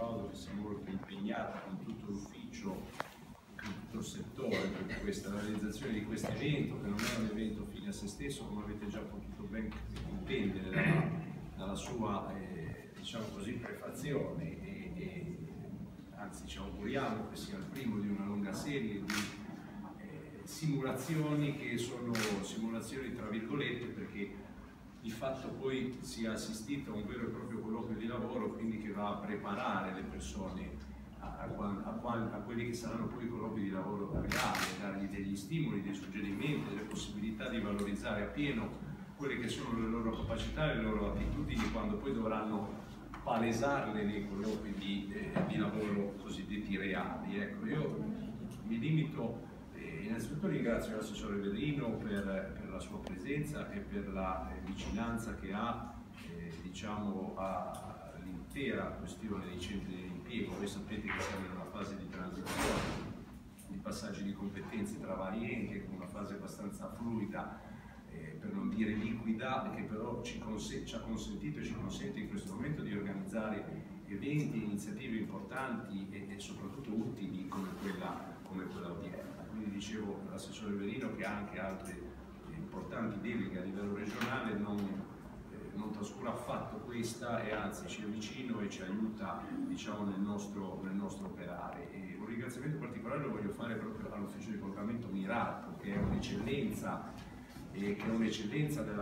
Paolo che sia molto impegnata con tutto l'ufficio, con tutto il settore per questa realizzazione di questo evento, che non è un evento fine a se stesso, come avete già potuto ben intendere dalla, dalla sua eh, diciamo così, prefazione. E, e, anzi ci auguriamo che sia il primo di una lunga serie di eh, simulazioni che sono simulazioni tra virgolette perché fatto poi si è assistito a un vero e proprio colloquio di lavoro, quindi che va a preparare le persone a, a, a, a quelli che saranno poi i colloqui di lavoro reali, dargli degli stimoli, dei suggerimenti, delle possibilità di valorizzare appieno quelle che sono le loro capacità e le loro attitudini quando poi dovranno palesarle nei colloqui di, eh, di lavoro cosiddetti reali. Ecco, io mi limito innanzitutto ringrazio l'assessore Vedrino per, per, la sua presenza e per la eh, vicinanza che ha eh, diciamo, all'intera questione dei centri di impiego. Voi sapete che siamo in una fase di transizione, di passaggi di competenze tra vari enti, con una fase abbastanza fluida, eh, per non dire liquida, che però ci, ci, ha consentito e ci consente in questo momento di organizzare eventi, iniziative importanti e, e soprattutto utili come quella, dicevo l'assessore Verino che ha anche altre importanti deleghe a livello regionale non, eh, non trascura affatto questa e anzi ci è e ci aiuta diciamo, nel, nostro, nel nostro operare. E un ringraziamento particolare lo voglio fare proprio all'ufficio di collocamento Mirato che è un'eccellenza che è un'eccellenza del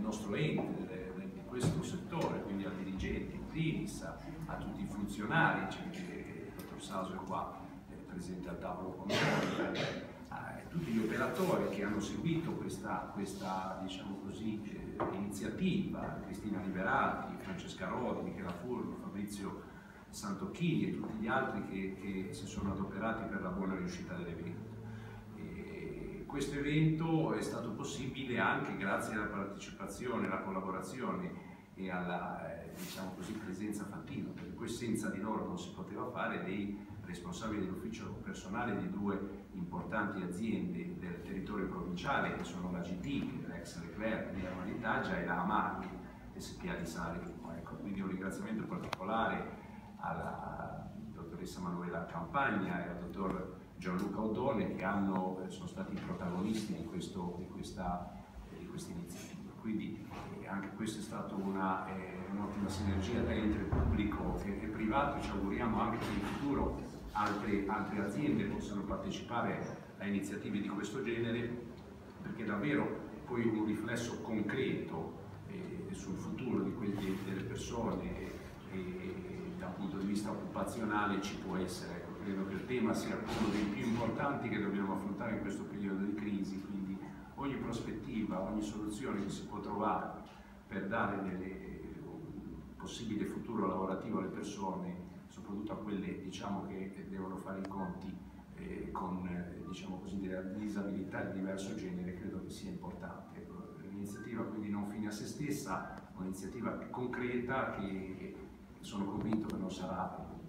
nostro ente, di questo settore, quindi ai dirigenti, primis, a tutti i funzionari, cioè, il dottor Saso è qua presente al tavolo con noi, eh, tutti gli operatori che hanno seguito questa, questa diciamo così, eh, iniziativa, Cristina Liberati, Francesca Rodi, Michela Furno, Fabrizio Santocchini e tutti gli altri che, che si sono adoperati per la buona riuscita dell'evento. Questo evento è stato possibile anche grazie alla partecipazione, alla collaborazione e alla eh, diciamo così, presenza fattiva, perché poi senza di loro non si poteva fare dei responsabili dell'ufficio personale di due importanti aziende del territorio provinciale che sono la GT, l'ex Leclerc di Armanitaggia e la Amari SPA di Salerno. Ecco, quindi un ringraziamento particolare alla dottoressa Manuela Campagna e al dottor Gianluca Odone che hanno, sono stati protagonisti di, questo, di questa, eh, anche questa è stata un'ottima eh, sinergia tra ente pubblico e, e privato, ci auguriamo anche che in futuro altre, altre aziende possano partecipare a iniziative di questo genere perché davvero poi un riflesso concreto eh, sul futuro di quelle, delle persone e, e dal punto di vista occupazionale ci può essere. Ecco, credo che il tema sia uno dei più importanti che dobbiamo affrontare in questo periodo di crisi, quindi ogni prospettiva, ogni soluzione che si può trovare per dare delle, un possibile futuro lavorativo alle persone soprattutto a quelle diciamo, che devono fare i conti eh, con eh, diciamo così, delle disabilità di diverso genere, credo che sia importante. L'iniziativa quindi non fine a se stessa, un'iniziativa concreta che sono convinto che non sarà